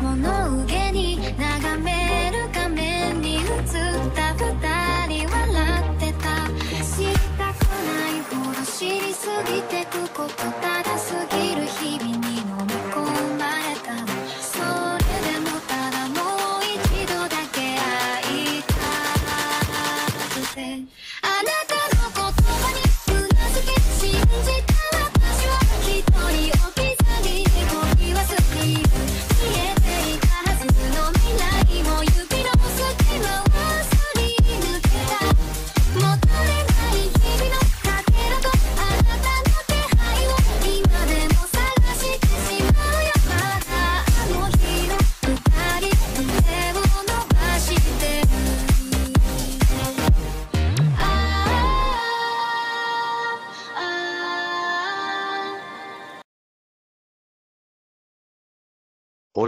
物憂に眺める画面に映った二人笑ってた。知りたくないほど知りすぎてくことだ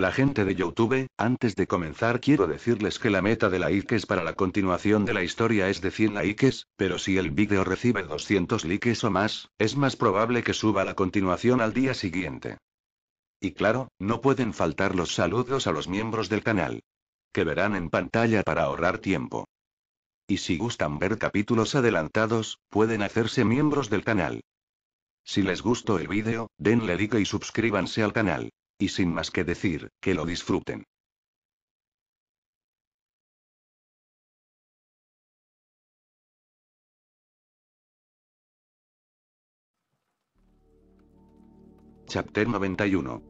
Hola gente de Youtube, antes de comenzar quiero decirles que la meta de likes para la continuación de la historia es de 100 likes, pero si el vídeo recibe 200 likes o más, es más probable que suba la continuación al día siguiente. Y claro, no pueden faltar los saludos a los miembros del canal. Que verán en pantalla para ahorrar tiempo. Y si gustan ver capítulos adelantados, pueden hacerse miembros del canal. Si les gustó el vídeo, denle like y suscríbanse al canal. Y sin más que decir, que lo disfruten. Chapter 91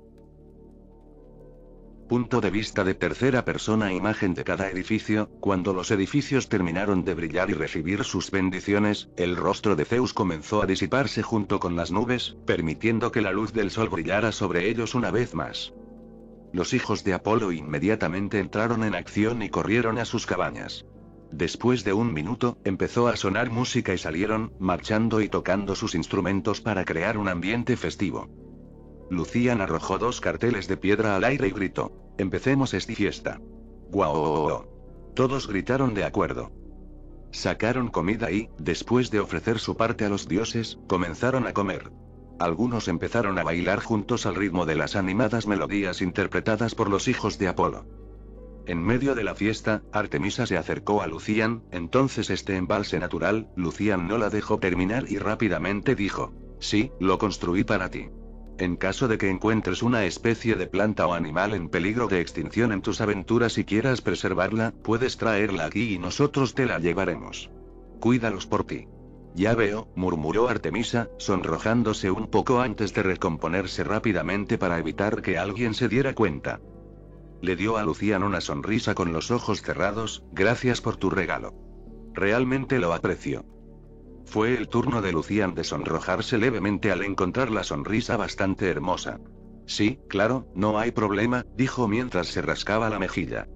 Punto de vista de tercera persona imagen de cada edificio, cuando los edificios terminaron de brillar y recibir sus bendiciones, el rostro de Zeus comenzó a disiparse junto con las nubes, permitiendo que la luz del sol brillara sobre ellos una vez más. Los hijos de Apolo inmediatamente entraron en acción y corrieron a sus cabañas. Después de un minuto, empezó a sonar música y salieron, marchando y tocando sus instrumentos para crear un ambiente festivo. Lucian arrojó dos carteles de piedra al aire y gritó. Empecemos esta fiesta. ¡Guau! Todos gritaron de acuerdo. Sacaron comida y, después de ofrecer su parte a los dioses, comenzaron a comer. Algunos empezaron a bailar juntos al ritmo de las animadas melodías interpretadas por los hijos de Apolo. En medio de la fiesta, Artemisa se acercó a Lucian, entonces este embalse natural, Lucian no la dejó terminar y rápidamente dijo, sí, lo construí para ti. En caso de que encuentres una especie de planta o animal en peligro de extinción en tus aventuras y quieras preservarla, puedes traerla aquí y nosotros te la llevaremos. Cuídalos por ti. Ya veo, murmuró Artemisa, sonrojándose un poco antes de recomponerse rápidamente para evitar que alguien se diera cuenta. Le dio a Lucian una sonrisa con los ojos cerrados, gracias por tu regalo. Realmente lo aprecio. Fue el turno de Lucian de sonrojarse levemente al encontrar la sonrisa bastante hermosa. Sí, claro, no hay problema, dijo mientras se rascaba la mejilla.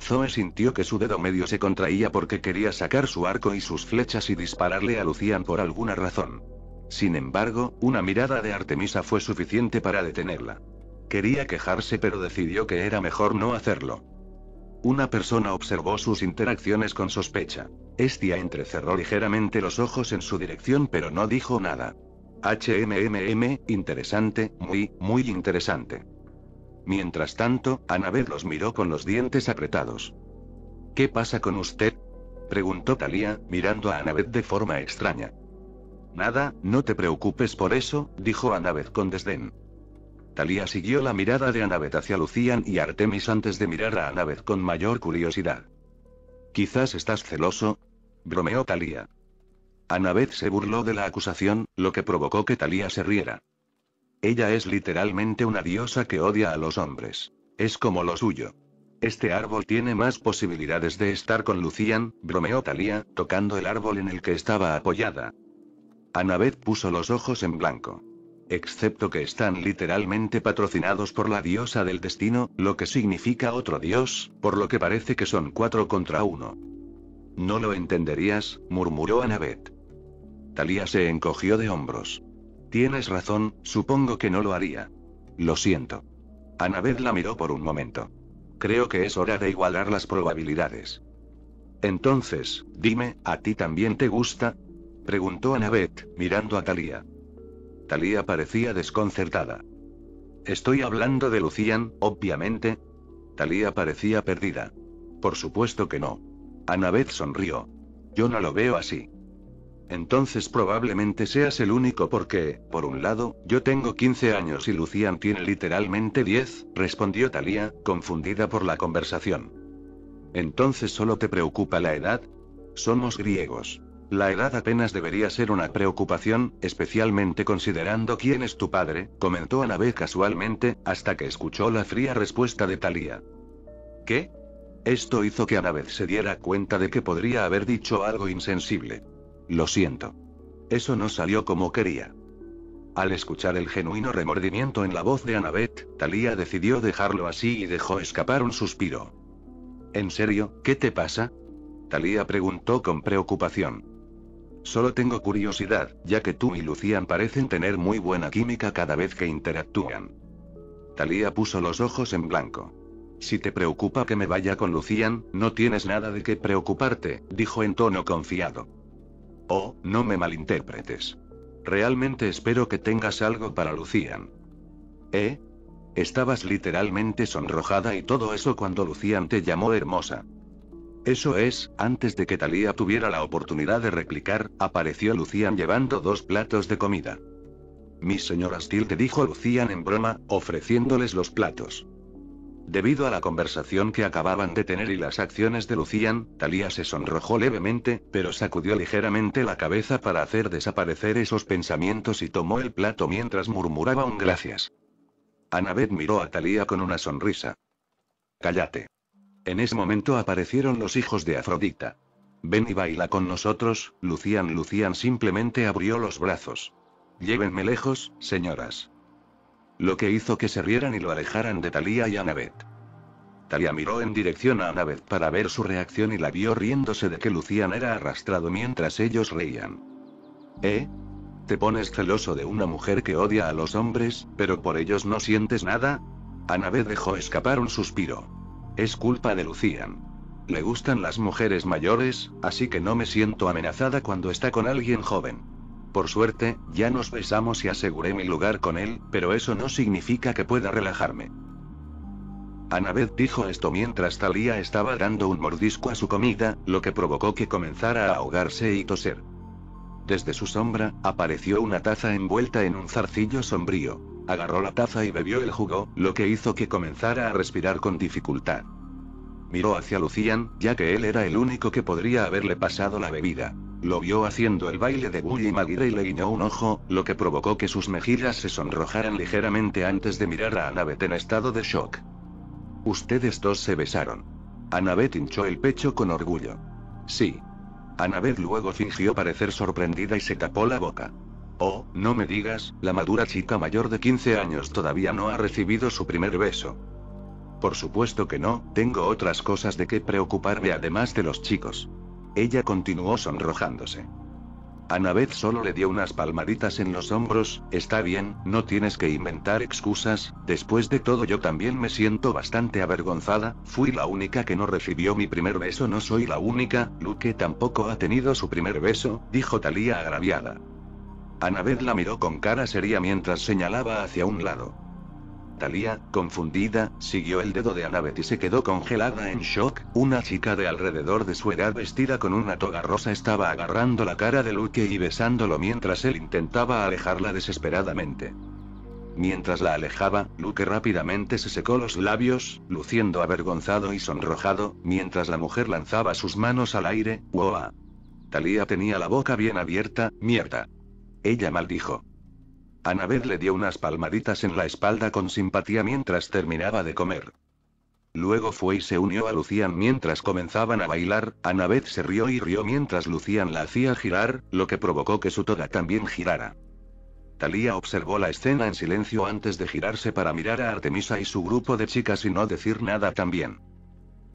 Zoe sintió que su dedo medio se contraía porque quería sacar su arco y sus flechas y dispararle a Lucian por alguna razón. Sin embargo, una mirada de Artemisa fue suficiente para detenerla. Quería quejarse pero decidió que era mejor no hacerlo. Una persona observó sus interacciones con sospecha. Estia entrecerró ligeramente los ojos en su dirección pero no dijo nada. HMMM, interesante, muy, muy interesante. Mientras tanto, Annabeth los miró con los dientes apretados. ¿Qué pasa con usted? preguntó Talia, mirando a Annabeth de forma extraña. Nada, no te preocupes por eso, dijo Annabeth con desdén. Talia siguió la mirada de Annabeth hacia Lucian y Artemis antes de mirar a Annabeth con mayor curiosidad. Quizás estás celoso, bromeó Talia. Annabeth se burló de la acusación, lo que provocó que Talia se riera. Ella es literalmente una diosa que odia a los hombres. Es como lo suyo. Este árbol tiene más posibilidades de estar con Lucian, bromeó Talia, tocando el árbol en el que estaba apoyada. Annabeth puso los ojos en blanco. Excepto que están literalmente patrocinados por la diosa del destino, lo que significa otro dios, por lo que parece que son cuatro contra uno. No lo entenderías, murmuró Annabeth. Talia se encogió de hombros. Tienes razón, supongo que no lo haría. Lo siento. Annabeth la miró por un momento. Creo que es hora de igualar las probabilidades. Entonces, dime, ¿a ti también te gusta? preguntó Annabeth, mirando a Talia. Talia parecía desconcertada. Estoy hablando de Lucian, obviamente. Talía parecía perdida. Por supuesto que no. Annabeth sonrió. Yo no lo veo así. Entonces probablemente seas el único porque, por un lado, yo tengo 15 años y Lucian tiene literalmente 10, respondió Talía, confundida por la conversación. Entonces solo te preocupa la edad? Somos griegos. La edad apenas debería ser una preocupación, especialmente considerando quién es tu padre, comentó Anabel casualmente, hasta que escuchó la fría respuesta de Talía. ¿Qué? Esto hizo que Annabeth se diera cuenta de que podría haber dicho algo insensible. Lo siento. Eso no salió como quería. Al escuchar el genuino remordimiento en la voz de Annabeth, Talía decidió dejarlo así y dejó escapar un suspiro. ¿En serio, qué te pasa? Talía preguntó con preocupación. Solo tengo curiosidad, ya que tú y Lucian parecen tener muy buena química cada vez que interactúan. Talía puso los ojos en blanco. Si te preocupa que me vaya con Lucian, no tienes nada de qué preocuparte, dijo en tono confiado. Oh, no me malinterpretes. Realmente espero que tengas algo para Lucian. ¿Eh? Estabas literalmente sonrojada y todo eso cuando Lucian te llamó hermosa. Eso es, antes de que Talía tuviera la oportunidad de replicar, apareció Lucian llevando dos platos de comida. Mi señora Steele te dijo Lucian en broma, ofreciéndoles los platos. Debido a la conversación que acababan de tener y las acciones de Lucian, Talía se sonrojó levemente, pero sacudió ligeramente la cabeza para hacer desaparecer esos pensamientos y tomó el plato mientras murmuraba un gracias. Annabeth miró a Talía con una sonrisa. Cállate. En ese momento aparecieron los hijos de Afrodita. Ven y baila con nosotros, Lucian. Lucian simplemente abrió los brazos. Llévenme lejos, señoras lo que hizo que se rieran y lo alejaran de Talía y Annabeth. Talía miró en dirección a Annabeth para ver su reacción y la vio riéndose de que Lucian era arrastrado mientras ellos reían. ¿Eh? ¿Te pones celoso de una mujer que odia a los hombres, pero por ellos no sientes nada? Annabeth dejó escapar un suspiro. Es culpa de Lucian. Le gustan las mujeres mayores, así que no me siento amenazada cuando está con alguien joven. Por suerte, ya nos besamos y aseguré mi lugar con él, pero eso no significa que pueda relajarme. Annabeth dijo esto mientras Talía estaba dando un mordisco a su comida, lo que provocó que comenzara a ahogarse y toser. Desde su sombra, apareció una taza envuelta en un zarcillo sombrío. Agarró la taza y bebió el jugo, lo que hizo que comenzara a respirar con dificultad. Miró hacia Lucian, ya que él era el único que podría haberle pasado la bebida. Lo vio haciendo el baile de Bully Maguire y le guiñó un ojo, lo que provocó que sus mejillas se sonrojaran ligeramente antes de mirar a Annabeth en estado de shock. Ustedes dos se besaron. Annabeth hinchó el pecho con orgullo. Sí. Annabeth luego fingió parecer sorprendida y se tapó la boca. Oh, no me digas, la madura chica mayor de 15 años todavía no ha recibido su primer beso. Por supuesto que no, tengo otras cosas de qué preocuparme además de los chicos. Ella continuó sonrojándose. Annabeth solo le dio unas palmaditas en los hombros, está bien, no tienes que inventar excusas, después de todo yo también me siento bastante avergonzada, fui la única que no recibió mi primer beso, no soy la única, Luke tampoco ha tenido su primer beso, dijo Talía agraviada. Annabeth la miró con cara seria mientras señalaba hacia un lado. Talía, confundida, siguió el dedo de Annabeth y se quedó congelada en shock. Una chica de alrededor de su edad vestida con una toga rosa estaba agarrando la cara de Luke y besándolo mientras él intentaba alejarla desesperadamente. Mientras la alejaba, Luke rápidamente se secó los labios, luciendo avergonzado y sonrojado, mientras la mujer lanzaba sus manos al aire. ¡Wow! Talía tenía la boca bien abierta, mierda. Ella maldijo. Annabeth le dio unas palmaditas en la espalda con simpatía mientras terminaba de comer. Luego fue y se unió a Lucian mientras comenzaban a bailar, Annabeth se rió y rió mientras Lucian la hacía girar, lo que provocó que su toga también girara. Talía observó la escena en silencio antes de girarse para mirar a Artemisa y su grupo de chicas y no decir nada también.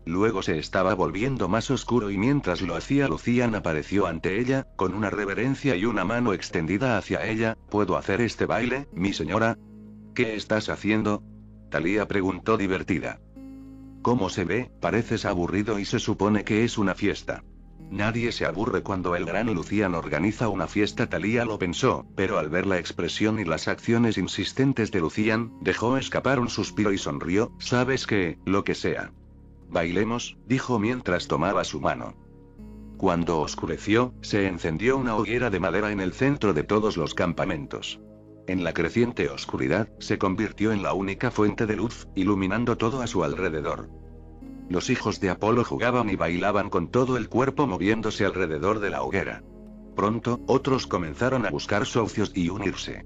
Luego se estaba volviendo más oscuro y mientras lo hacía Lucian apareció ante ella, con una reverencia y una mano extendida hacia ella, ¿puedo hacer este baile, mi señora? ¿Qué estás haciendo? Talía preguntó divertida. ¿Cómo se ve? Pareces aburrido y se supone que es una fiesta. Nadie se aburre cuando el gran Lucian organiza una fiesta, Talía lo pensó, pero al ver la expresión y las acciones insistentes de Lucian, dejó escapar un suspiro y sonrió, sabes que, lo que sea. Bailemos, dijo mientras tomaba su mano. Cuando oscureció, se encendió una hoguera de madera en el centro de todos los campamentos. En la creciente oscuridad, se convirtió en la única fuente de luz, iluminando todo a su alrededor. Los hijos de Apolo jugaban y bailaban con todo el cuerpo moviéndose alrededor de la hoguera. Pronto, otros comenzaron a buscar socios y unirse.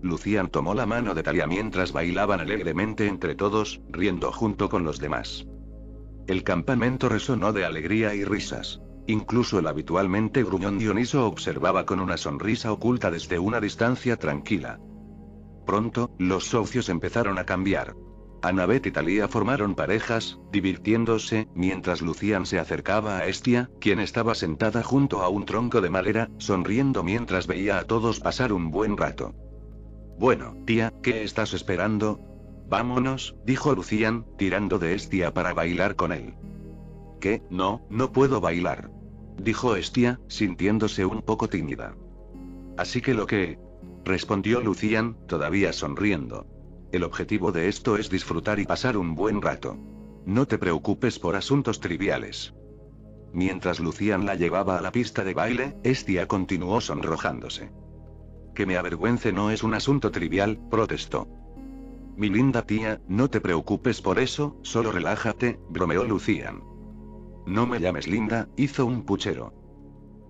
Lucian tomó la mano de Talia mientras bailaban alegremente entre todos, riendo junto con los demás. El campamento resonó de alegría y risas. Incluso el habitualmente gruñón Dioniso observaba con una sonrisa oculta desde una distancia tranquila. Pronto, los socios empezaron a cambiar. Annabeth y Talía formaron parejas, divirtiéndose, mientras Lucian se acercaba a Estia, quien estaba sentada junto a un tronco de madera, sonriendo mientras veía a todos pasar un buen rato. Bueno, tía, ¿qué estás esperando? Vámonos, dijo Lucian, tirando de Estia para bailar con él. ¿Qué? No, no puedo bailar. Dijo Estia, sintiéndose un poco tímida. Así que lo que... respondió Lucian, todavía sonriendo. El objetivo de esto es disfrutar y pasar un buen rato. No te preocupes por asuntos triviales. Mientras Lucian la llevaba a la pista de baile, Estia continuó sonrojándose. Que me avergüence no es un asunto trivial, protestó. Mi linda tía, no te preocupes por eso, solo relájate, bromeó Lucian. No me llames linda, hizo un puchero.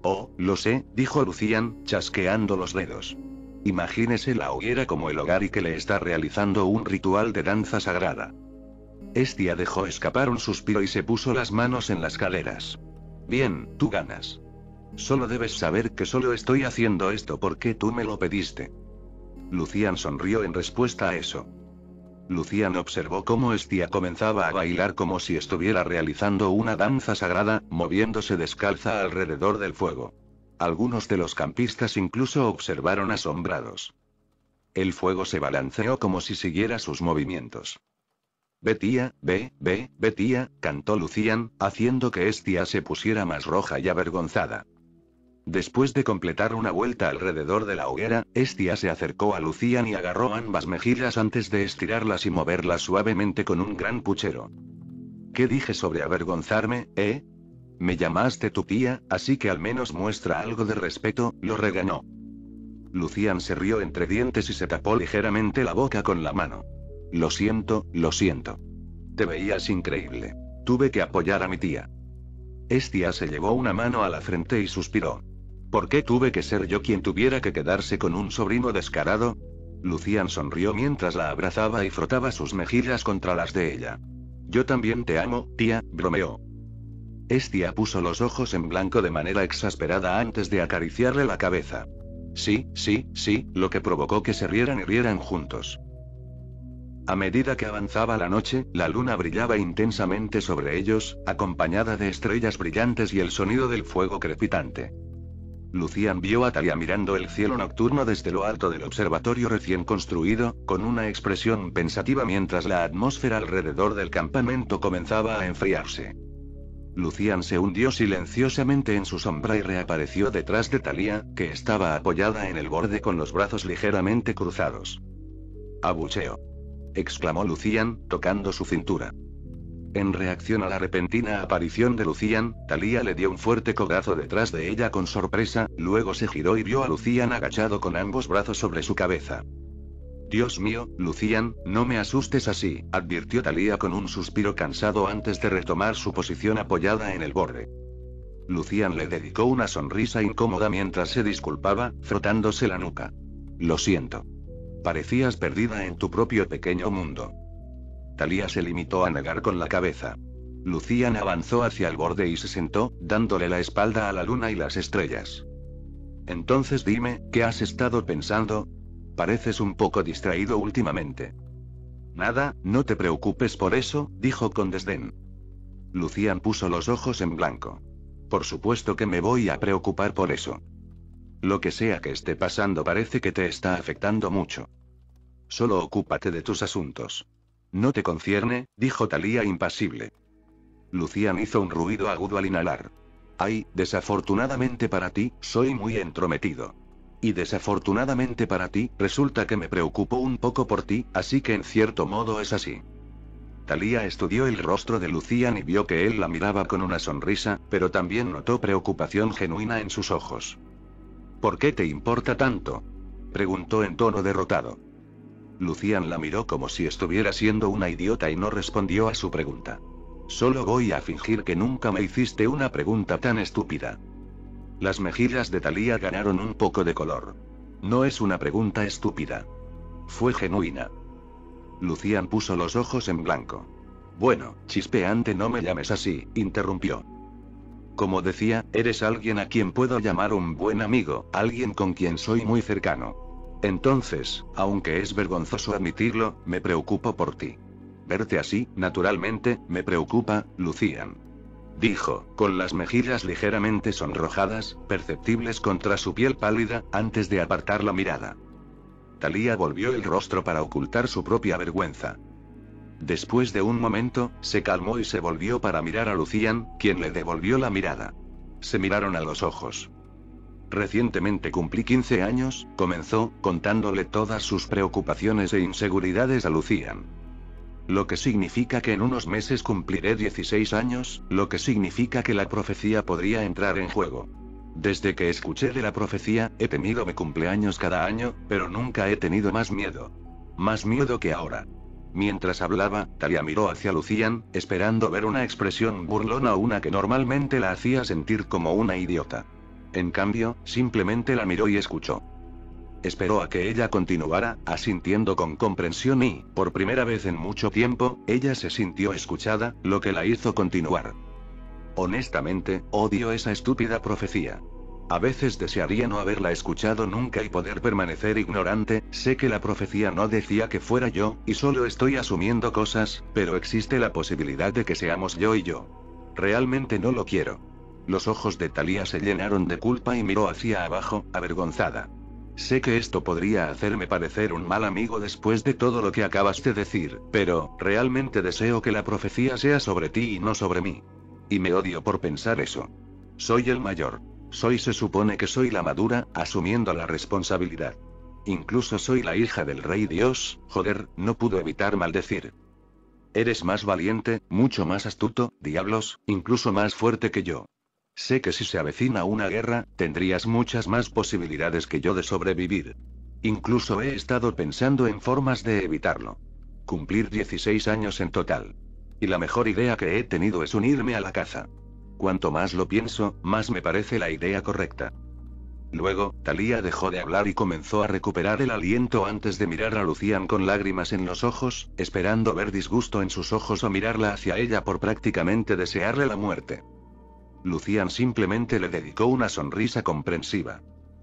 Oh, lo sé, dijo Lucian, chasqueando los dedos. Imagínese la hoguera como el hogar y que le está realizando un ritual de danza sagrada. Estia dejó escapar un suspiro y se puso las manos en las caderas. Bien, tú ganas. Solo debes saber que solo estoy haciendo esto porque tú me lo pediste. Lucian sonrió en respuesta a eso. Lucian observó cómo Estia comenzaba a bailar como si estuviera realizando una danza sagrada, moviéndose descalza alrededor del fuego. Algunos de los campistas incluso observaron asombrados. El fuego se balanceó como si siguiera sus movimientos. Betía, ve, ve, Betía, cantó Lucian, haciendo que Estia se pusiera más roja y avergonzada. Después de completar una vuelta alrededor de la hoguera, Estia se acercó a Lucian y agarró ambas mejillas antes de estirarlas y moverlas suavemente con un gran puchero. ¿Qué dije sobre avergonzarme, eh? Me llamaste tu tía, así que al menos muestra algo de respeto, lo regañó. Lucian se rió entre dientes y se tapó ligeramente la boca con la mano. Lo siento, lo siento. Te veías increíble. Tuve que apoyar a mi tía. Estia se llevó una mano a la frente y suspiró. ¿Por qué tuve que ser yo quien tuviera que quedarse con un sobrino descarado? Lucian sonrió mientras la abrazaba y frotaba sus mejillas contra las de ella. Yo también te amo, tía, bromeó. Estia puso los ojos en blanco de manera exasperada antes de acariciarle la cabeza. Sí, sí, sí, lo que provocó que se rieran y rieran juntos. A medida que avanzaba la noche, la luna brillaba intensamente sobre ellos, acompañada de estrellas brillantes y el sonido del fuego crepitante. Lucian vio a Talia mirando el cielo nocturno desde lo alto del observatorio recién construido, con una expresión pensativa mientras la atmósfera alrededor del campamento comenzaba a enfriarse. Lucian se hundió silenciosamente en su sombra y reapareció detrás de Talia, que estaba apoyada en el borde con los brazos ligeramente cruzados. Abucheo. exclamó Lucian, tocando su cintura. En reacción a la repentina aparición de Lucian, Talia le dio un fuerte codazo detrás de ella con sorpresa, luego se giró y vio a Lucian agachado con ambos brazos sobre su cabeza. Dios mío, Lucian, no me asustes así, advirtió Talía con un suspiro cansado antes de retomar su posición apoyada en el borde. Lucian le dedicó una sonrisa incómoda mientras se disculpaba, frotándose la nuca. Lo siento. Parecías perdida en tu propio pequeño mundo. Talía se limitó a negar con la cabeza. Lucian avanzó hacia el borde y se sentó, dándole la espalda a la luna y las estrellas. Entonces dime, ¿qué has estado pensando? Pareces un poco distraído últimamente. Nada, no te preocupes por eso, dijo con desdén. Lucian puso los ojos en blanco. Por supuesto que me voy a preocupar por eso. Lo que sea que esté pasando parece que te está afectando mucho. Solo ocúpate de tus asuntos. No te concierne, dijo Talía impasible. Lucian hizo un ruido agudo al inhalar. Ay, desafortunadamente para ti, soy muy entrometido. Y desafortunadamente para ti, resulta que me preocupo un poco por ti, así que en cierto modo es así. Talía estudió el rostro de Lucian y vio que él la miraba con una sonrisa, pero también notó preocupación genuina en sus ojos. ¿Por qué te importa tanto? preguntó en tono derrotado. Lucian la miró como si estuviera siendo una idiota y no respondió a su pregunta. Solo voy a fingir que nunca me hiciste una pregunta tan estúpida. Las mejillas de Talía ganaron un poco de color. No es una pregunta estúpida. Fue genuina. Lucian puso los ojos en blanco. Bueno, chispeante no me llames así, interrumpió. Como decía, eres alguien a quien puedo llamar un buen amigo, alguien con quien soy muy cercano. Entonces, aunque es vergonzoso admitirlo, me preocupo por ti. Verte así, naturalmente, me preocupa, Lucian. Dijo, con las mejillas ligeramente sonrojadas, perceptibles contra su piel pálida, antes de apartar la mirada. Talía volvió el rostro para ocultar su propia vergüenza. Después de un momento, se calmó y se volvió para mirar a Lucian, quien le devolvió la mirada. Se miraron a los ojos. Recientemente cumplí 15 años, comenzó, contándole todas sus preocupaciones e inseguridades a Lucian. Lo que significa que en unos meses cumpliré 16 años, lo que significa que la profecía podría entrar en juego. Desde que escuché de la profecía, he tenido mi cumpleaños cada año, pero nunca he tenido más miedo. Más miedo que ahora. Mientras hablaba, Talia miró hacia Lucian, esperando ver una expresión burlona una que normalmente la hacía sentir como una idiota. En cambio, simplemente la miró y escuchó. Esperó a que ella continuara, asintiendo con comprensión y, por primera vez en mucho tiempo, ella se sintió escuchada, lo que la hizo continuar. Honestamente, odio esa estúpida profecía. A veces desearía no haberla escuchado nunca y poder permanecer ignorante, sé que la profecía no decía que fuera yo, y solo estoy asumiendo cosas, pero existe la posibilidad de que seamos yo y yo. Realmente no lo quiero. Los ojos de Talía se llenaron de culpa y miró hacia abajo, avergonzada. Sé que esto podría hacerme parecer un mal amigo después de todo lo que acabas de decir, pero, realmente deseo que la profecía sea sobre ti y no sobre mí. Y me odio por pensar eso. Soy el mayor. Soy se supone que soy la madura, asumiendo la responsabilidad. Incluso soy la hija del rey Dios, joder, no pudo evitar maldecir. Eres más valiente, mucho más astuto, diablos, incluso más fuerte que yo. Sé que si se avecina una guerra, tendrías muchas más posibilidades que yo de sobrevivir. Incluso he estado pensando en formas de evitarlo. Cumplir 16 años en total. Y la mejor idea que he tenido es unirme a la caza. Cuanto más lo pienso, más me parece la idea correcta. Luego, Talía dejó de hablar y comenzó a recuperar el aliento antes de mirar a Lucian con lágrimas en los ojos, esperando ver disgusto en sus ojos o mirarla hacia ella por prácticamente desearle la muerte. Lucian simplemente le dedicó una sonrisa comprensiva.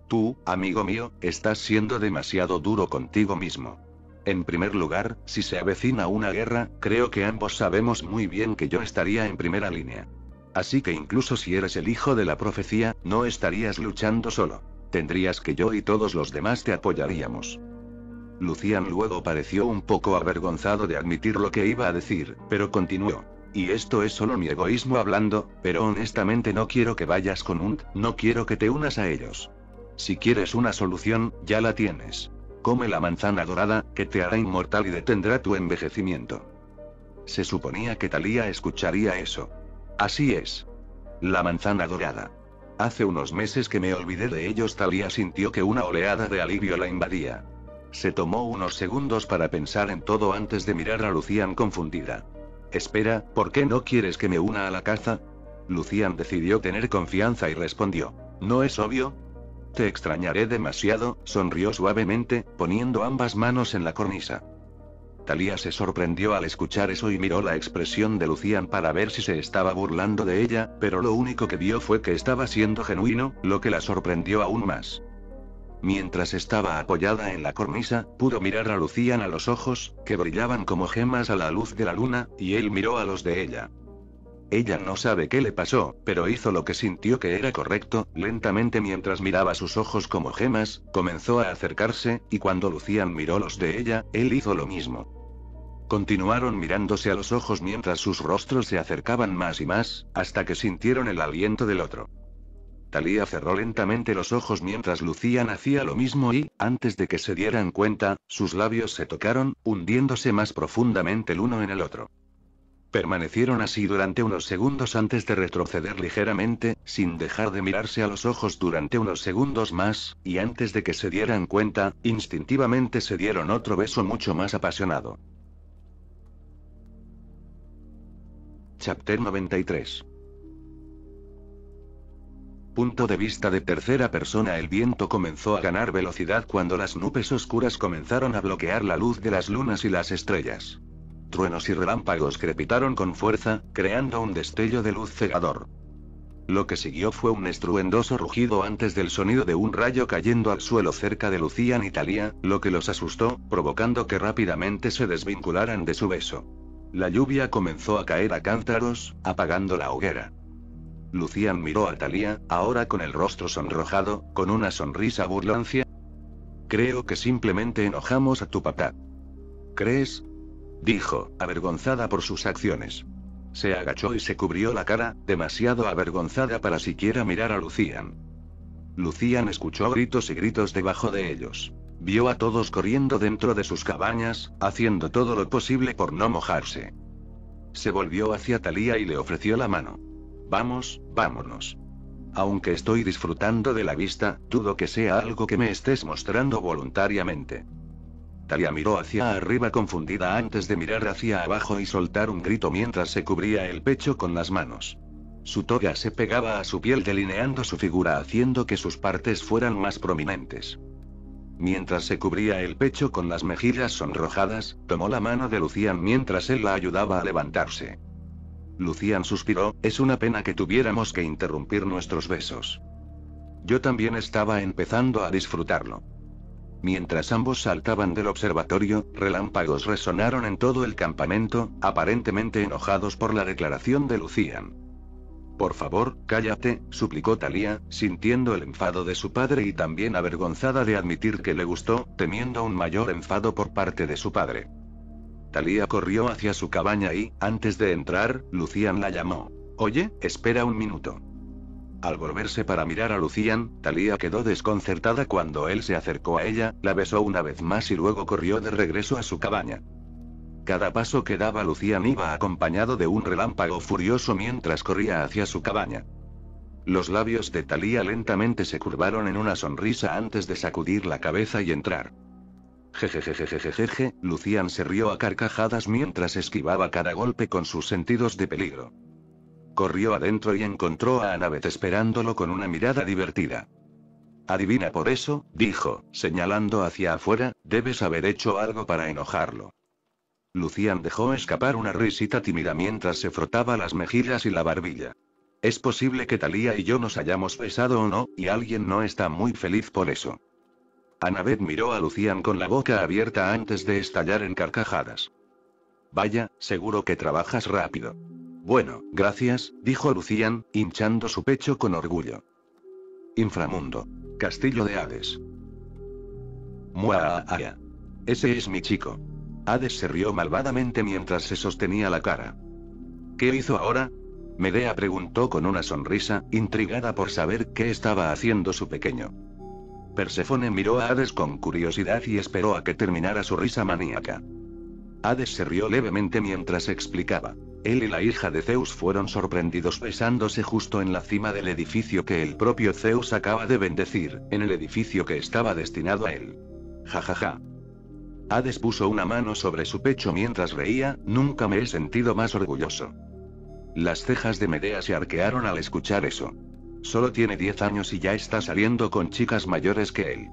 Tú, amigo mío, estás siendo demasiado duro contigo mismo. En primer lugar, si se avecina una guerra, creo que ambos sabemos muy bien que yo estaría en primera línea. Así que incluso si eres el hijo de la profecía, no estarías luchando solo. Tendrías que yo y todos los demás te apoyaríamos. Lucian luego pareció un poco avergonzado de admitir lo que iba a decir, pero continuó. Y esto es solo mi egoísmo hablando, pero honestamente no quiero que vayas con un, no quiero que te unas a ellos. Si quieres una solución, ya la tienes. Come la manzana dorada, que te hará inmortal y detendrá tu envejecimiento. Se suponía que Talía escucharía eso. Así es. La manzana dorada. Hace unos meses que me olvidé de ellos. Talía sintió que una oleada de alivio la invadía. Se tomó unos segundos para pensar en todo antes de mirar a Lucian confundida. Espera, ¿por qué no quieres que me una a la caza? Lucian decidió tener confianza y respondió. ¿No es obvio? Te extrañaré demasiado, sonrió suavemente, poniendo ambas manos en la cornisa. Talía se sorprendió al escuchar eso y miró la expresión de Lucian para ver si se estaba burlando de ella, pero lo único que vio fue que estaba siendo genuino, lo que la sorprendió aún más. Mientras estaba apoyada en la cornisa, pudo mirar a Lucian a los ojos, que brillaban como gemas a la luz de la luna, y él miró a los de ella. Ella no sabe qué le pasó, pero hizo lo que sintió que era correcto, lentamente mientras miraba sus ojos como gemas, comenzó a acercarse, y cuando Lucian miró los de ella, él hizo lo mismo. Continuaron mirándose a los ojos mientras sus rostros se acercaban más y más, hasta que sintieron el aliento del otro. Talía cerró lentamente los ojos mientras Lucian hacía lo mismo y, antes de que se dieran cuenta, sus labios se tocaron, hundiéndose más profundamente el uno en el otro. Permanecieron así durante unos segundos antes de retroceder ligeramente, sin dejar de mirarse a los ojos durante unos segundos más, y antes de que se dieran cuenta, instintivamente se dieron otro beso mucho más apasionado. Chapter 93 Punto de vista de tercera persona El viento comenzó a ganar velocidad cuando las nubes oscuras comenzaron a bloquear la luz de las lunas y las estrellas. Truenos y relámpagos crepitaron con fuerza, creando un destello de luz cegador. Lo que siguió fue un estruendoso rugido antes del sonido de un rayo cayendo al suelo cerca de Lucian y Talía, lo que los asustó, provocando que rápidamente se desvincularan de su beso. La lluvia comenzó a caer a cántaros, apagando la hoguera. Lucian miró a Talía, ahora con el rostro sonrojado, con una sonrisa burlancia. Creo que simplemente enojamos a tu papá. ¿Crees? Dijo, avergonzada por sus acciones. Se agachó y se cubrió la cara, demasiado avergonzada para siquiera mirar a Lucian. Lucian escuchó gritos y gritos debajo de ellos. Vio a todos corriendo dentro de sus cabañas, haciendo todo lo posible por no mojarse. Se volvió hacia Talía y le ofreció la mano. Vamos, vámonos. Aunque estoy disfrutando de la vista, dudo que sea algo que me estés mostrando voluntariamente. Talía miró hacia arriba confundida antes de mirar hacia abajo y soltar un grito mientras se cubría el pecho con las manos. Su toga se pegaba a su piel delineando su figura haciendo que sus partes fueran más prominentes. Mientras se cubría el pecho con las mejillas sonrojadas, tomó la mano de Lucian mientras él la ayudaba a levantarse. Lucian suspiró, es una pena que tuviéramos que interrumpir nuestros besos. Yo también estaba empezando a disfrutarlo. Mientras ambos saltaban del observatorio, relámpagos resonaron en todo el campamento, aparentemente enojados por la declaración de Lucian. Por favor, cállate, suplicó Talía, sintiendo el enfado de su padre y también avergonzada de admitir que le gustó, temiendo un mayor enfado por parte de su padre. Talía corrió hacia su cabaña y, antes de entrar, Lucian la llamó. Oye, espera un minuto. Al volverse para mirar a Lucian, Talía quedó desconcertada cuando él se acercó a ella, la besó una vez más y luego corrió de regreso a su cabaña. Cada paso que daba Lucian iba acompañado de un relámpago furioso mientras corría hacia su cabaña. Los labios de Talía lentamente se curvaron en una sonrisa antes de sacudir la cabeza y entrar. Jejejejejejeje, Lucian se rió a carcajadas mientras esquivaba cada golpe con sus sentidos de peligro. Corrió adentro y encontró a Annabeth esperándolo con una mirada divertida. Adivina por eso, dijo, señalando hacia afuera, debes haber hecho algo para enojarlo. Lucian dejó escapar una risita tímida mientras se frotaba las mejillas y la barbilla. Es posible que Talía y yo nos hayamos besado o no, y alguien no está muy feliz por eso. Annabeth miró a Lucian con la boca abierta antes de estallar en carcajadas. Vaya, seguro que trabajas rápido. Bueno, gracias, dijo Lucian, hinchando su pecho con orgullo. Inframundo. Castillo de Hades. Muaaya. Ese es mi chico. Hades se rió malvadamente mientras se sostenía la cara. ¿Qué hizo ahora? Medea preguntó con una sonrisa, intrigada por saber qué estaba haciendo su pequeño. Persefone miró a Hades con curiosidad y esperó a que terminara su risa maníaca. Hades se rió levemente mientras explicaba. Él y la hija de Zeus fueron sorprendidos besándose justo en la cima del edificio que el propio Zeus acaba de bendecir, en el edificio que estaba destinado a él. Ja ja ja. Hades puso una mano sobre su pecho mientras reía, nunca me he sentido más orgulloso. Las cejas de Medea se arquearon al escuchar eso. Solo tiene 10 años y ya está saliendo con chicas mayores que él.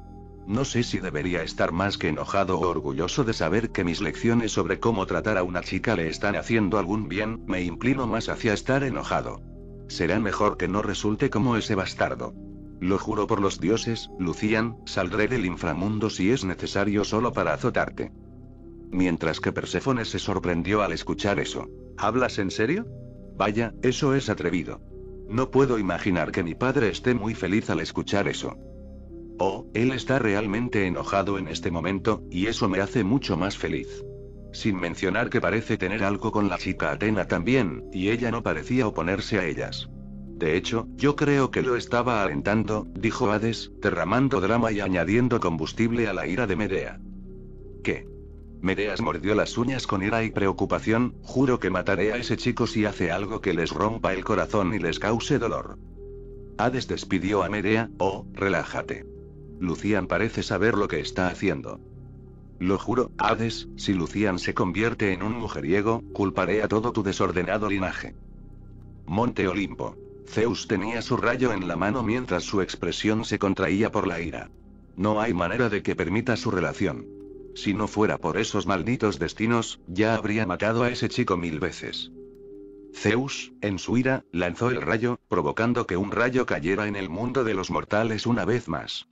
No sé si debería estar más que enojado o orgulloso de saber que mis lecciones sobre cómo tratar a una chica le están haciendo algún bien, me inclino más hacia estar enojado. Será mejor que no resulte como ese bastardo. Lo juro por los dioses, Lucian, saldré del inframundo si es necesario solo para azotarte. Mientras que Perséfone se sorprendió al escuchar eso. ¿Hablas en serio? Vaya, eso es atrevido. No puedo imaginar que mi padre esté muy feliz al escuchar eso. Oh, él está realmente enojado en este momento, y eso me hace mucho más feliz. sin mencionar que parece tener algo con la chica Atena también, y ella no parecía oponerse a ellas. De hecho, yo creo que lo estaba alentando, dijo Hades, derramando drama y añadiendo combustible a la ira de Medea. ¿Qué? Medeas mordió las uñas con ira y preocupación, juro que mataré a ese chico si hace algo que les rompa el corazón y les cause dolor. Hades despidió a Medea, oh, relájate. Lucian parece saber lo que está haciendo. Lo juro, Hades, si Lucian se convierte en un mujeriego, culparé a todo tu desordenado linaje. Monte Olimpo. Zeus tenía su rayo en la mano mientras su expresión se contraía por la ira. No hay manera de que permita su relación. Si no fuera por esos malditos destinos, ya habría matado a ese chico mil veces. Zeus, en su ira, lanzó el rayo, provocando que un rayo cayera en el mundo de los mortales una vez más.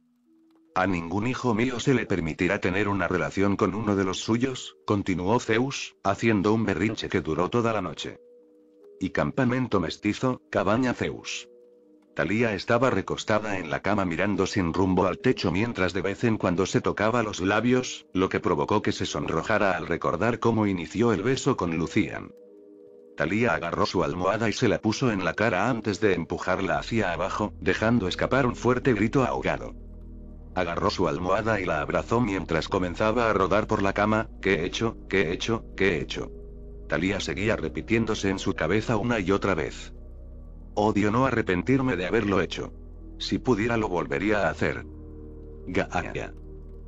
A ningún hijo mío se le permitirá tener una relación con uno de los suyos, continuó Zeus, haciendo un berrinche que duró toda la noche. Y campamento mestizo, cabaña Zeus. Talía estaba recostada en la cama mirando sin rumbo al techo mientras de vez en cuando se tocaba los labios, lo que provocó que se sonrojara al recordar cómo inició el beso con Lucian. Talía agarró su almohada y se la puso en la cara antes de empujarla hacia abajo, dejando escapar un fuerte grito ahogado. Agarró su almohada y la abrazó mientras comenzaba a rodar por la cama, ¿qué he hecho? ¿Qué he hecho? ¿Qué he hecho? Talía seguía repitiéndose en su cabeza una y otra vez. Odio no arrepentirme de haberlo hecho. Si pudiera lo volvería a hacer. Gaaya.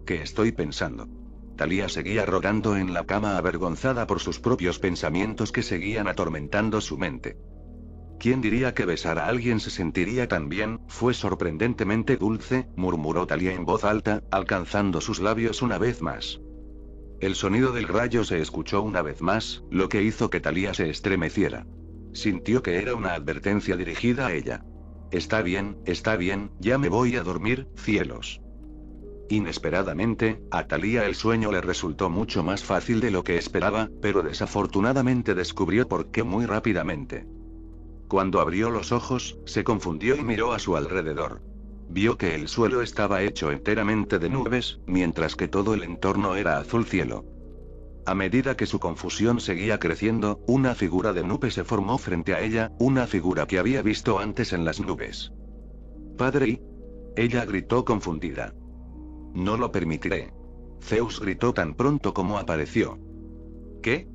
¿Qué estoy pensando? Talía seguía rodando en la cama avergonzada por sus propios pensamientos que seguían atormentando su mente. ¿Quién diría que besar a alguien se sentiría tan bien? Fue sorprendentemente dulce, murmuró Talía en voz alta, alcanzando sus labios una vez más. El sonido del rayo se escuchó una vez más, lo que hizo que Talía se estremeciera. Sintió que era una advertencia dirigida a ella. Está bien, está bien, ya me voy a dormir, cielos. Inesperadamente, a Talía el sueño le resultó mucho más fácil de lo que esperaba, pero desafortunadamente descubrió por qué muy rápidamente. Cuando abrió los ojos, se confundió y miró a su alrededor. Vio que el suelo estaba hecho enteramente de nubes, mientras que todo el entorno era azul cielo. A medida que su confusión seguía creciendo, una figura de nube se formó frente a ella, una figura que había visto antes en las nubes. Padre. Ella gritó confundida. No lo permitiré. Zeus gritó tan pronto como apareció. ¿Qué?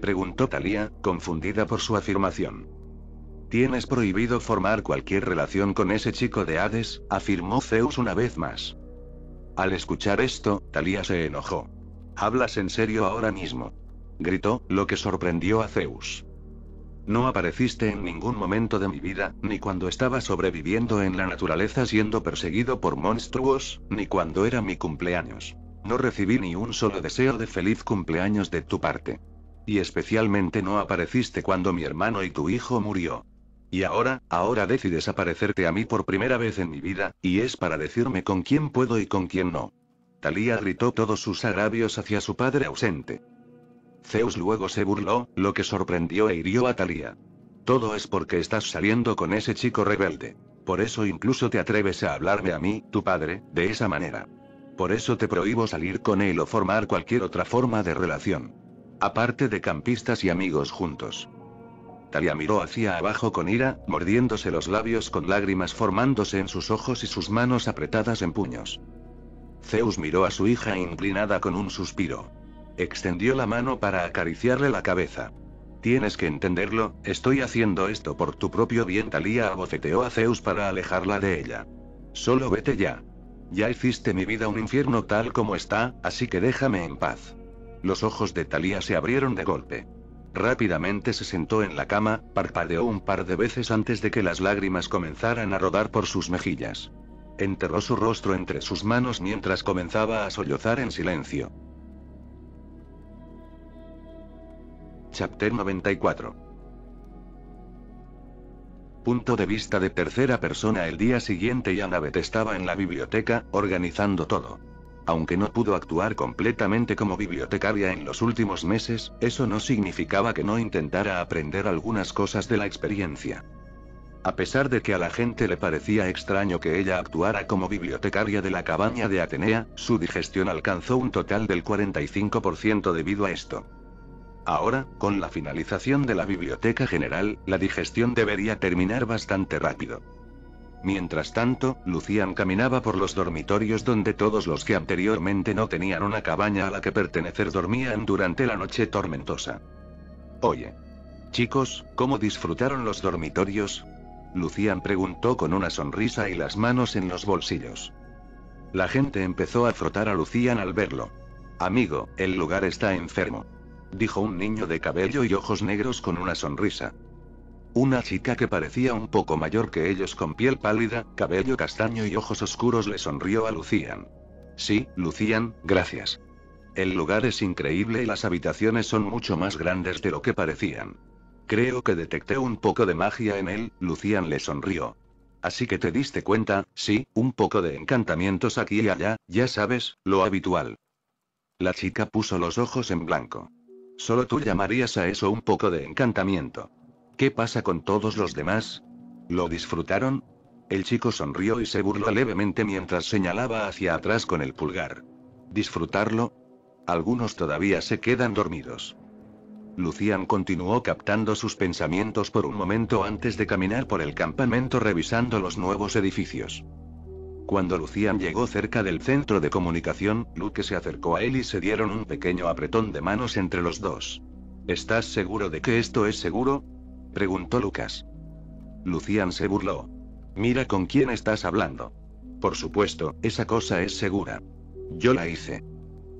preguntó Talía, confundida por su afirmación. Tienes prohibido formar cualquier relación con ese chico de Hades, afirmó Zeus una vez más. Al escuchar esto, Talía se enojó. ¿Hablas en serio ahora mismo? Gritó, lo que sorprendió a Zeus. No apareciste en ningún momento de mi vida, ni cuando estaba sobreviviendo en la naturaleza siendo perseguido por monstruos, ni cuando era mi cumpleaños. No recibí ni un solo deseo de feliz cumpleaños de tu parte. Y especialmente no apareciste cuando mi hermano y tu hijo murió. Y ahora, ahora decides aparecerte a mí por primera vez en mi vida, y es para decirme con quién puedo y con quién no. Talía gritó todos sus agravios hacia su padre ausente. Zeus luego se burló, lo que sorprendió e hirió a Talía. Todo es porque estás saliendo con ese chico rebelde. Por eso incluso te atreves a hablarme a mí, tu padre, de esa manera. Por eso te prohíbo salir con él o formar cualquier otra forma de relación. Aparte de campistas y amigos juntos. Talía miró hacia abajo con ira, mordiéndose los labios con lágrimas formándose en sus ojos y sus manos apretadas en puños. Zeus miró a su hija inclinada con un suspiro. Extendió la mano para acariciarle la cabeza. Tienes que entenderlo, estoy haciendo esto por tu propio bien. Talía abofeteó a Zeus para alejarla de ella. Solo vete ya. Ya hiciste mi vida un infierno tal como está, así que déjame en paz. Los ojos de Talía se abrieron de golpe. Rápidamente se sentó en la cama, parpadeó un par de veces antes de que las lágrimas comenzaran a rodar por sus mejillas. Enterró su rostro entre sus manos mientras comenzaba a sollozar en silencio. Chapter 94 Punto de vista de tercera persona El día siguiente Annabeth estaba en la biblioteca, organizando todo. Aunque no pudo actuar completamente como bibliotecaria en los últimos meses, eso no significaba que no intentara aprender algunas cosas de la experiencia. A pesar de que a la gente le parecía extraño que ella actuara como bibliotecaria de la cabaña de Atenea, su digestión alcanzó un total del 45% debido a esto. Ahora, con la finalización de la biblioteca general, la digestión debería terminar bastante rápido. Mientras tanto, Lucian caminaba por los dormitorios donde todos los que anteriormente no tenían una cabaña a la que pertenecer dormían durante la noche tormentosa. Oye. Chicos, ¿cómo disfrutaron los dormitorios? Lucian preguntó con una sonrisa y las manos en los bolsillos. La gente empezó a frotar a Lucian al verlo. Amigo, el lugar está enfermo. Dijo un niño de cabello y ojos negros con una sonrisa. Una chica que parecía un poco mayor que ellos con piel pálida, cabello castaño y ojos oscuros le sonrió a Lucian. Sí, Lucian, gracias. El lugar es increíble y las habitaciones son mucho más grandes de lo que parecían. Creo que detecté un poco de magia en él, Lucian le sonrió. Así que te diste cuenta, sí, un poco de encantamientos aquí y allá, ya sabes, lo habitual. La chica puso los ojos en blanco. Solo tú llamarías a eso un poco de encantamiento. ¿Qué pasa con todos los demás? ¿Lo disfrutaron? El chico sonrió y se burló levemente mientras señalaba hacia atrás con el pulgar. ¿Disfrutarlo? Algunos todavía se quedan dormidos. Lucian continuó captando sus pensamientos por un momento antes de caminar por el campamento revisando los nuevos edificios. Cuando Lucian llegó cerca del centro de comunicación, Luke se acercó a él y se dieron un pequeño apretón de manos entre los dos. ¿Estás seguro de que esto es seguro? Preguntó Lucas. Lucian se burló. Mira con quién estás hablando. Por supuesto, esa cosa es segura. Yo la hice.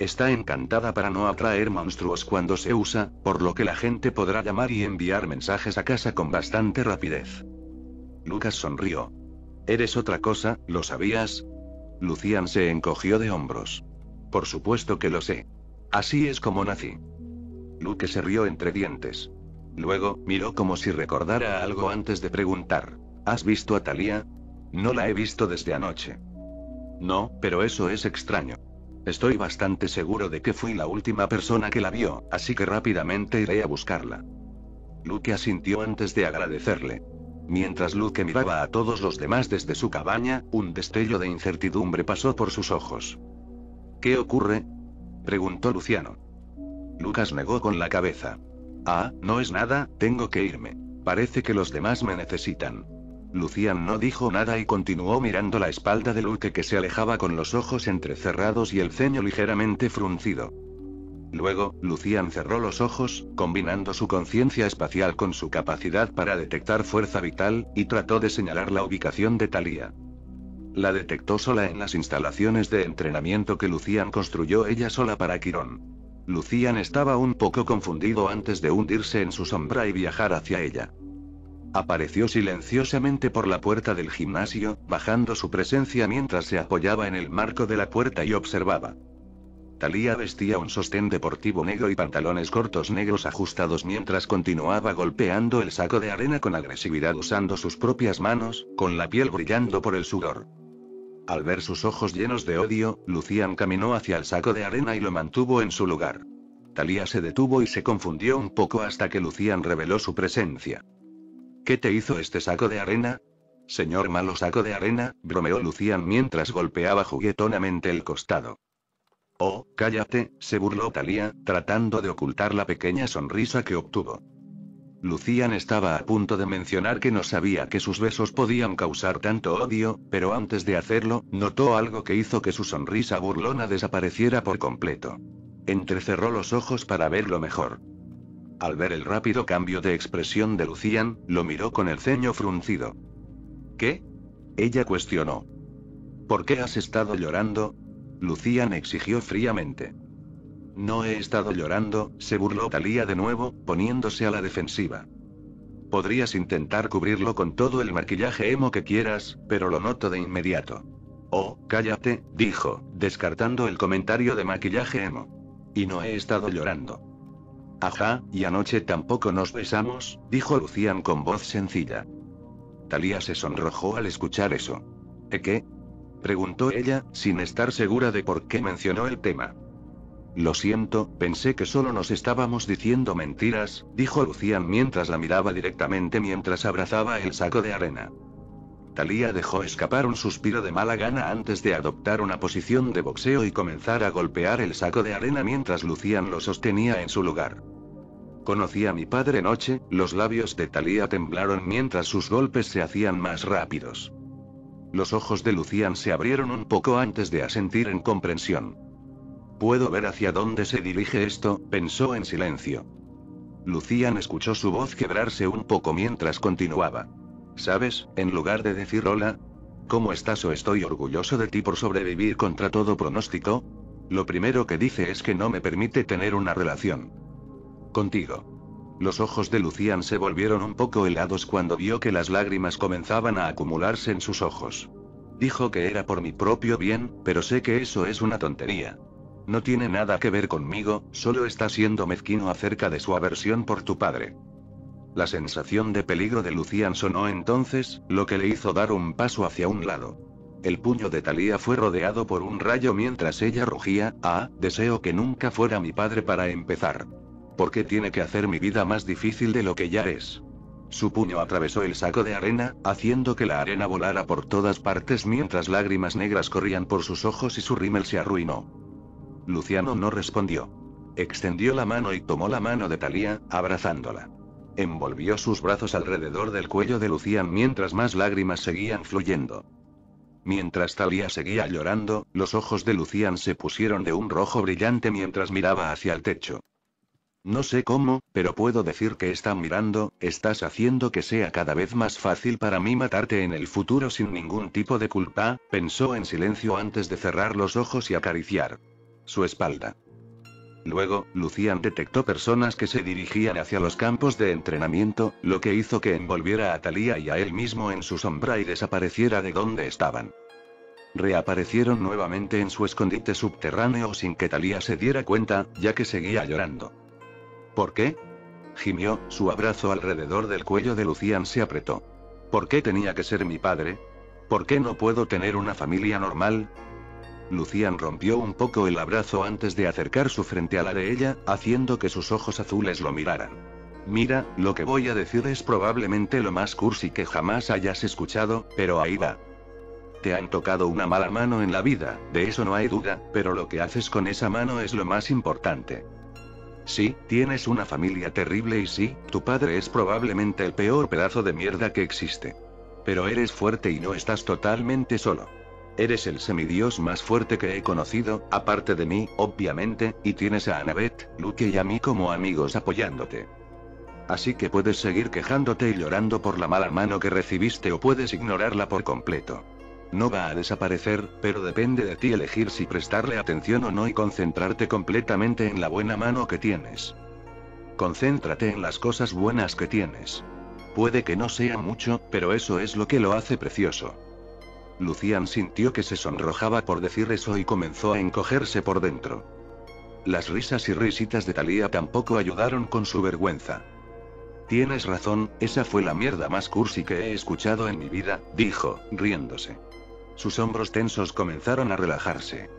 Está encantada para no atraer monstruos cuando se usa, por lo que la gente podrá llamar y enviar mensajes a casa con bastante rapidez. Lucas sonrió. ¿Eres otra cosa, lo sabías? Lucian se encogió de hombros. Por supuesto que lo sé. Así es como nací. Luke se rió entre dientes. Luego, miró como si recordara algo antes de preguntar. ¿Has visto a Thalía? No la he visto desde anoche. No, pero eso es extraño. Estoy bastante seguro de que fui la última persona que la vio, así que rápidamente iré a buscarla. Luke asintió antes de agradecerle. Mientras Luke miraba a todos los demás desde su cabaña, un destello de incertidumbre pasó por sus ojos. ¿Qué ocurre? preguntó Luciano. Lucas negó con la cabeza. Ah, no es nada, tengo que irme. Parece que los demás me necesitan. Lucian no dijo nada y continuó mirando la espalda de Luke que se alejaba con los ojos entrecerrados y el ceño ligeramente fruncido. Luego, Lucian cerró los ojos, combinando su conciencia espacial con su capacidad para detectar fuerza vital, y trató de señalar la ubicación de Thalía. La detectó sola en las instalaciones de entrenamiento que Lucian construyó ella sola para Quirón. Lucian estaba un poco confundido antes de hundirse en su sombra y viajar hacia ella. Apareció silenciosamente por la puerta del gimnasio, bajando su presencia mientras se apoyaba en el marco de la puerta y observaba. Talía vestía un sostén deportivo negro y pantalones cortos negros ajustados mientras continuaba golpeando el saco de arena con agresividad usando sus propias manos, con la piel brillando por el sudor. Al ver sus ojos llenos de odio, Lucian caminó hacia el saco de arena y lo mantuvo en su lugar. Talía se detuvo y se confundió un poco hasta que Lucian reveló su presencia. ¿Qué te hizo este saco de arena? Señor malo saco de arena, bromeó Lucian mientras golpeaba juguetonamente el costado. Oh, cállate, se burló Talía, tratando de ocultar la pequeña sonrisa que obtuvo. Lucian estaba a punto de mencionar que no sabía que sus besos podían causar tanto odio, pero antes de hacerlo, notó algo que hizo que su sonrisa burlona desapareciera por completo. Entrecerró los ojos para verlo mejor. Al ver el rápido cambio de expresión de Lucian, lo miró con el ceño fruncido. ¿Qué? Ella cuestionó. ¿Por qué has estado llorando? Lucian exigió fríamente. No he estado llorando, se burló Talía de nuevo, poniéndose a la defensiva. Podrías intentar cubrirlo con todo el maquillaje emo que quieras, pero lo noto de inmediato. Oh, cállate, dijo, descartando el comentario de maquillaje emo. Y no he estado llorando. Ajá, y anoche tampoco nos besamos, dijo Lucian con voz sencilla. Talía se sonrojó al escuchar eso. ¿E qué? preguntó ella, sin estar segura de por qué mencionó el tema. Lo siento, pensé que solo nos estábamos diciendo mentiras, dijo Lucian mientras la miraba directamente mientras abrazaba el saco de arena. Talía dejó escapar un suspiro de mala gana antes de adoptar una posición de boxeo y comenzar a golpear el saco de arena mientras Lucian lo sostenía en su lugar. Conocí a mi padre noche, los labios de Talía temblaron mientras sus golpes se hacían más rápidos. Los ojos de Lucian se abrieron un poco antes de asentir en comprensión. Puedo ver hacia dónde se dirige esto, pensó en silencio. Lucian escuchó su voz quebrarse un poco mientras continuaba. ¿Sabes, en lugar de decir hola? ¿Cómo estás o estoy orgulloso de ti por sobrevivir contra todo pronóstico? Lo primero que dice es que no me permite tener una relación. Contigo. Los ojos de Lucian se volvieron un poco helados cuando vio que las lágrimas comenzaban a acumularse en sus ojos. Dijo que era por mi propio bien, pero sé que eso es una tontería. No tiene nada que ver conmigo, solo está siendo mezquino acerca de su aversión por tu padre. La sensación de peligro de Lucian sonó entonces, lo que le hizo dar un paso hacia un lado. El puño de Talía fue rodeado por un rayo mientras ella rugía, ah, deseo que nunca fuera mi padre para empezar. ¿Por qué tiene que hacer mi vida más difícil de lo que ya es? Su puño atravesó el saco de arena, haciendo que la arena volara por todas partes mientras lágrimas negras corrían por sus ojos y su rímel se arruinó. Luciano no respondió. Extendió la mano y tomó la mano de Talía, abrazándola. Envolvió sus brazos alrededor del cuello de Lucian mientras más lágrimas seguían fluyendo. Mientras Talía seguía llorando, los ojos de Lucian se pusieron de un rojo brillante mientras miraba hacia el techo. No sé cómo, pero puedo decir que está mirando, estás haciendo que sea cada vez más fácil para mí matarte en el futuro sin ningún tipo de culpa, pensó en silencio antes de cerrar los ojos y acariciar su espalda. Luego, Lucian detectó personas que se dirigían hacia los campos de entrenamiento, lo que hizo que envolviera a Talía y a él mismo en su sombra y desapareciera de donde estaban. Reaparecieron nuevamente en su escondite subterráneo sin que Talía se diera cuenta, ya que seguía llorando. ¿Por qué? Gimió, su abrazo alrededor del cuello de Lucian se apretó. ¿Por qué tenía que ser mi padre? ¿Por qué no puedo tener una familia normal? Lucian rompió un poco el abrazo antes de acercar su frente a la de ella, haciendo que sus ojos azules lo miraran. Mira, lo que voy a decir es probablemente lo más cursi que jamás hayas escuchado, pero ahí va. Te han tocado una mala mano en la vida, de eso no hay duda, pero lo que haces con esa mano es lo más importante. Sí, tienes una familia terrible y sí, tu padre es probablemente el peor pedazo de mierda que existe. Pero eres fuerte y no estás totalmente solo. Eres el semidios más fuerte que he conocido, aparte de mí, obviamente, y tienes a Annabeth, Luke y a mí como amigos apoyándote. Así que puedes seguir quejándote y llorando por la mala mano que recibiste o puedes ignorarla por completo. No va a desaparecer, pero depende de ti elegir si prestarle atención o no y concentrarte completamente en la buena mano que tienes. Concéntrate en las cosas buenas que tienes. Puede que no sea mucho, pero eso es lo que lo hace precioso. Lucian sintió que se sonrojaba por decir eso y comenzó a encogerse por dentro. Las risas y risitas de Talía tampoco ayudaron con su vergüenza. Tienes razón, esa fue la mierda más cursi que he escuchado en mi vida, dijo, riéndose. Sus hombros tensos comenzaron a relajarse.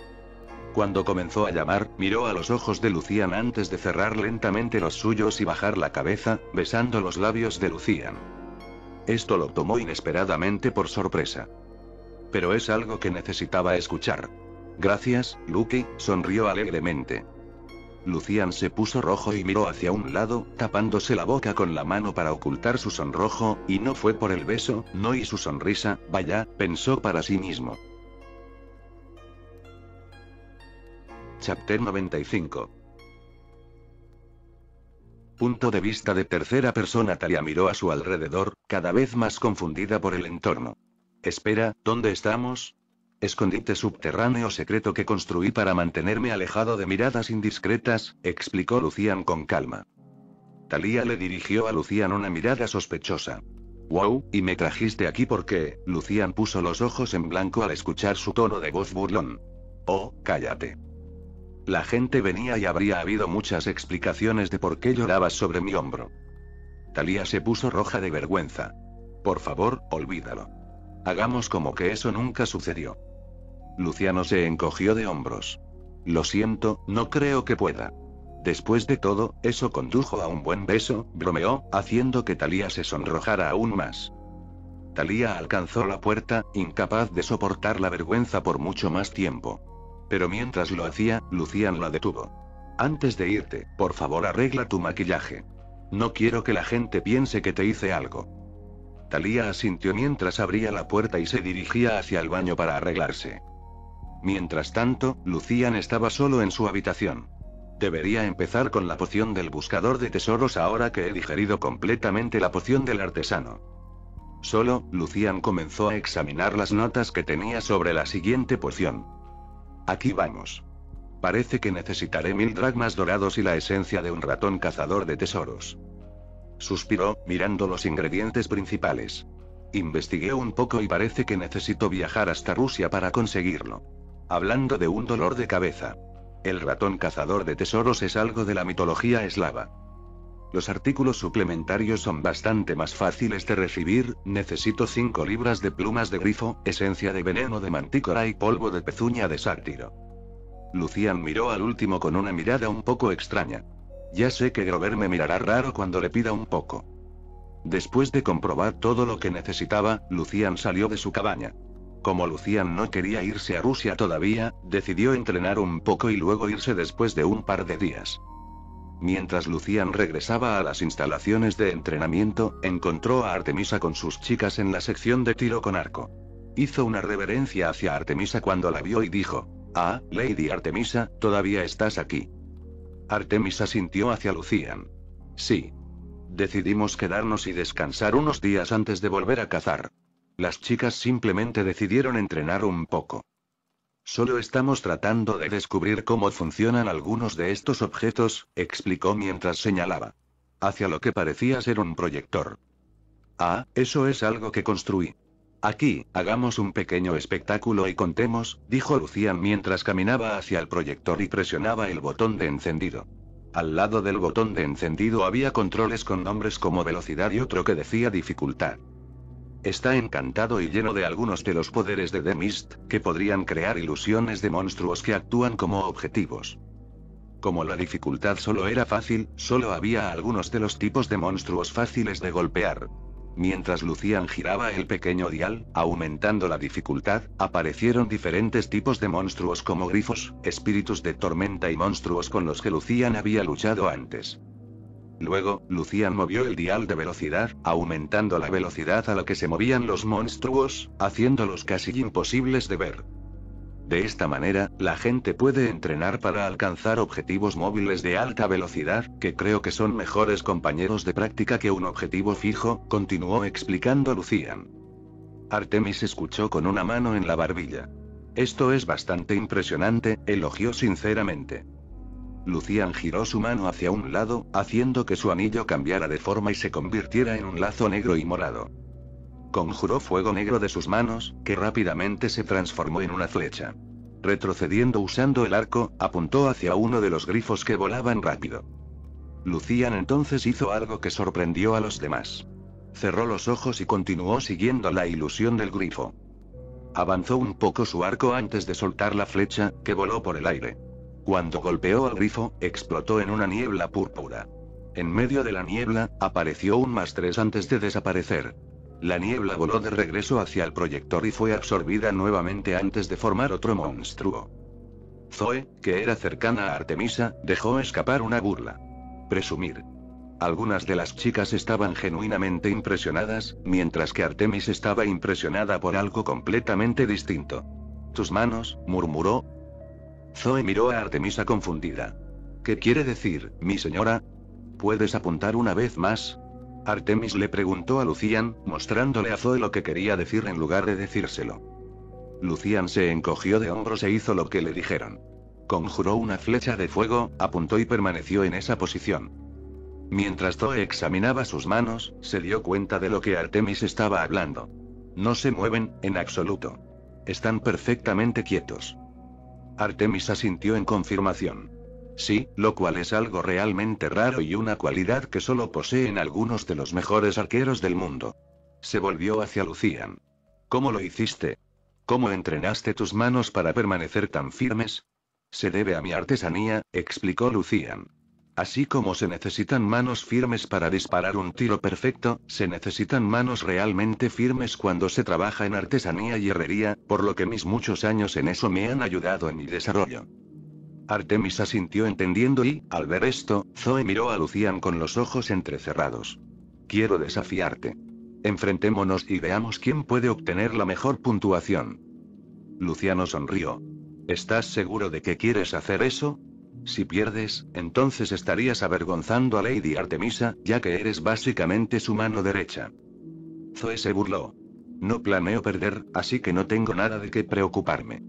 Cuando comenzó a llamar, miró a los ojos de Lucian antes de cerrar lentamente los suyos y bajar la cabeza, besando los labios de Lucian. Esto lo tomó inesperadamente por sorpresa. Pero es algo que necesitaba escuchar. Gracias, Lucky, sonrió alegremente. Lucian se puso rojo y miró hacia un lado, tapándose la boca con la mano para ocultar su sonrojo, y no fue por el beso, no y su sonrisa, vaya, pensó para sí mismo. Chapter 95 Punto de vista de tercera persona Talia miró a su alrededor, cada vez más confundida por el entorno. Espera, ¿dónde estamos? Escondite subterráneo secreto que construí para mantenerme alejado de miradas indiscretas, explicó Lucian con calma. Talía le dirigió a Lucian una mirada sospechosa. Wow, y me trajiste aquí porque, Lucian puso los ojos en blanco al escuchar su tono de voz burlón. Oh, cállate. La gente venía y habría habido muchas explicaciones de por qué llorabas sobre mi hombro. Talía se puso roja de vergüenza. Por favor, olvídalo. Hagamos como que eso nunca sucedió. Luciano se encogió de hombros. Lo siento, no creo que pueda. Después de todo, eso condujo a un buen beso, bromeó, haciendo que Talía se sonrojara aún más. Talía alcanzó la puerta, incapaz de soportar la vergüenza por mucho más tiempo. Pero mientras lo hacía, Lucian la detuvo. Antes de irte, por favor arregla tu maquillaje. No quiero que la gente piense que te hice algo. Talía asintió mientras abría la puerta y se dirigía hacia el baño para arreglarse. Mientras tanto, Lucian estaba solo en su habitación. Debería empezar con la poción del buscador de tesoros ahora que he digerido completamente la poción del artesano. Solo, Lucian comenzó a examinar las notas que tenía sobre la siguiente poción. Aquí vamos. Parece que necesitaré mil dragmas dorados y la esencia de un ratón cazador de tesoros. Suspiró, mirando los ingredientes principales. Investigué un poco y parece que necesito viajar hasta Rusia para conseguirlo. Hablando de un dolor de cabeza. El ratón cazador de tesoros es algo de la mitología eslava. Los artículos suplementarios son bastante más fáciles de recibir, necesito 5 libras de plumas de grifo, esencia de veneno de mantícora y polvo de pezuña de sátiro. Lucian miró al último con una mirada un poco extraña. Ya sé que Grover me mirará raro cuando le pida un poco. Después de comprobar todo lo que necesitaba, Lucian salió de su cabaña. Como Lucian no quería irse a Rusia todavía, decidió entrenar un poco y luego irse después de un par de días. Mientras Lucian regresaba a las instalaciones de entrenamiento, encontró a Artemisa con sus chicas en la sección de tiro con arco. Hizo una reverencia hacia Artemisa cuando la vio y dijo, Ah, Lady Artemisa, todavía estás aquí. Artemisa sintió hacia Lucian. Sí. Decidimos quedarnos y descansar unos días antes de volver a cazar. Las chicas simplemente decidieron entrenar un poco. Solo estamos tratando de descubrir cómo funcionan algunos de estos objetos, explicó mientras señalaba. Hacia lo que parecía ser un proyector. Ah, eso es algo que construí. Aquí, hagamos un pequeño espectáculo y contemos, dijo Lucian mientras caminaba hacia el proyector y presionaba el botón de encendido. Al lado del botón de encendido había controles con nombres como velocidad y otro que decía dificultad. Está encantado y lleno de algunos de los poderes de The Mist, que podrían crear ilusiones de monstruos que actúan como objetivos. Como la dificultad solo era fácil, solo había algunos de los tipos de monstruos fáciles de golpear. Mientras Lucian giraba el pequeño dial, aumentando la dificultad, aparecieron diferentes tipos de monstruos como grifos, espíritus de tormenta y monstruos con los que Lucian había luchado antes. Luego, Lucian movió el dial de velocidad, aumentando la velocidad a la que se movían los monstruos, haciéndolos casi imposibles de ver. De esta manera, la gente puede entrenar para alcanzar objetivos móviles de alta velocidad, que creo que son mejores compañeros de práctica que un objetivo fijo, continuó explicando Lucian. Artemis escuchó con una mano en la barbilla. Esto es bastante impresionante, elogió sinceramente. Lucian giró su mano hacia un lado, haciendo que su anillo cambiara de forma y se convirtiera en un lazo negro y morado. Conjuró fuego negro de sus manos, que rápidamente se transformó en una flecha. Retrocediendo usando el arco, apuntó hacia uno de los grifos que volaban rápido. Lucian entonces hizo algo que sorprendió a los demás. Cerró los ojos y continuó siguiendo la ilusión del grifo. Avanzó un poco su arco antes de soltar la flecha, que voló por el aire. Cuando golpeó al grifo, explotó en una niebla púrpura. En medio de la niebla, apareció un más tres antes de desaparecer. La niebla voló de regreso hacia el proyector y fue absorbida nuevamente antes de formar otro monstruo. Zoe, que era cercana a Artemisa, dejó escapar una burla. Presumir. Algunas de las chicas estaban genuinamente impresionadas, mientras que Artemis estaba impresionada por algo completamente distinto. Tus manos, murmuró, Zoe miró a Artemisa confundida. ¿Qué quiere decir, mi señora? ¿Puedes apuntar una vez más? Artemis le preguntó a Lucian, mostrándole a Zoe lo que quería decir en lugar de decírselo. Lucian se encogió de hombros e hizo lo que le dijeron. Conjuró una flecha de fuego, apuntó y permaneció en esa posición. Mientras Zoe examinaba sus manos, se dio cuenta de lo que Artemis estaba hablando. No se mueven, en absoluto. Están perfectamente quietos. Artemis asintió en confirmación. Sí, lo cual es algo realmente raro y una cualidad que solo poseen algunos de los mejores arqueros del mundo. Se volvió hacia Lucian. ¿Cómo lo hiciste? ¿Cómo entrenaste tus manos para permanecer tan firmes? Se debe a mi artesanía, explicó Lucian. Así como se necesitan manos firmes para disparar un tiro perfecto, se necesitan manos realmente firmes cuando se trabaja en artesanía y herrería, por lo que mis muchos años en eso me han ayudado en mi desarrollo. Artemis asintió entendiendo y, al ver esto, Zoe miró a Lucian con los ojos entrecerrados. Quiero desafiarte. Enfrentémonos y veamos quién puede obtener la mejor puntuación. Luciano sonrió. ¿Estás seguro de que quieres hacer eso? Si pierdes, entonces estarías avergonzando a Lady Artemisa, ya que eres básicamente su mano derecha. Zoe se burló. No planeo perder, así que no tengo nada de qué preocuparme.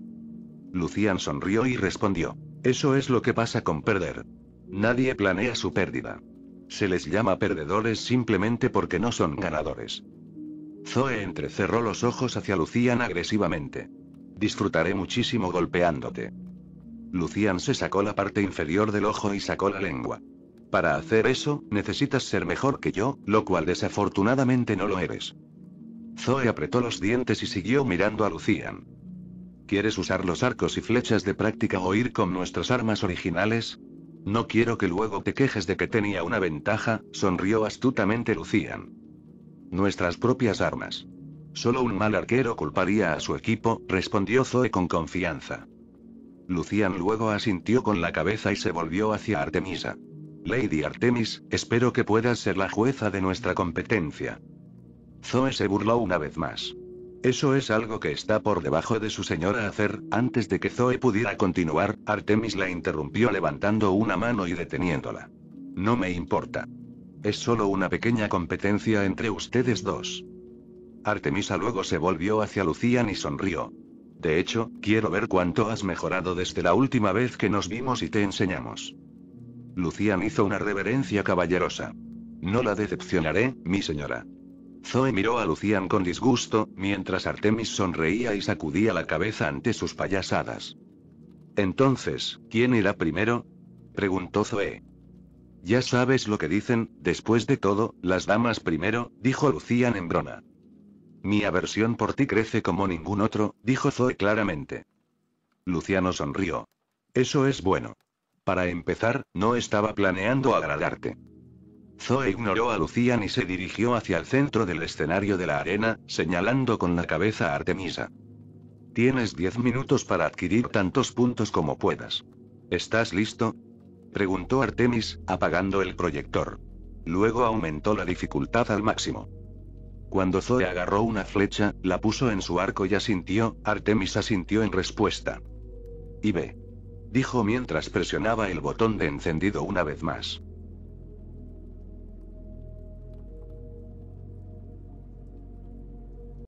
Lucian sonrió y respondió. Eso es lo que pasa con perder. Nadie planea su pérdida. Se les llama perdedores simplemente porque no son ganadores. Zoe entrecerró los ojos hacia Lucian agresivamente. Disfrutaré muchísimo golpeándote. Lucian se sacó la parte inferior del ojo y sacó la lengua. Para hacer eso, necesitas ser mejor que yo, lo cual desafortunadamente no lo eres. Zoe apretó los dientes y siguió mirando a Lucian. ¿Quieres usar los arcos y flechas de práctica o ir con nuestras armas originales? No quiero que luego te quejes de que tenía una ventaja, sonrió astutamente Lucian. Nuestras propias armas. Solo un mal arquero culparía a su equipo, respondió Zoe con confianza. Lucian luego asintió con la cabeza y se volvió hacia Artemisa. Lady Artemis, espero que puedas ser la jueza de nuestra competencia. Zoe se burló una vez más. Eso es algo que está por debajo de su señora hacer. Antes de que Zoe pudiera continuar, Artemis la interrumpió levantando una mano y deteniéndola. No me importa. Es solo una pequeña competencia entre ustedes dos. Artemisa luego se volvió hacia Lucian y sonrió. De hecho, quiero ver cuánto has mejorado desde la última vez que nos vimos y te enseñamos. Lucian hizo una reverencia caballerosa. No la decepcionaré, mi señora. Zoe miró a Lucian con disgusto, mientras Artemis sonreía y sacudía la cabeza ante sus payasadas. Entonces, ¿quién irá primero? preguntó Zoe. Ya sabes lo que dicen, después de todo, las damas primero, dijo Lucian en broma. Mi aversión por ti crece como ningún otro, dijo Zoe claramente. Luciano sonrió. Eso es bueno. Para empezar, no estaba planeando agradarte. Zoe ignoró a Lucian y se dirigió hacia el centro del escenario de la arena, señalando con la cabeza a Artemisa. Tienes diez minutos para adquirir tantos puntos como puedas. ¿Estás listo? Preguntó Artemis, apagando el proyector. Luego aumentó la dificultad al máximo. Cuando Zoe agarró una flecha, la puso en su arco y asintió, Artemis asintió en respuesta. Y ve. Dijo mientras presionaba el botón de encendido una vez más.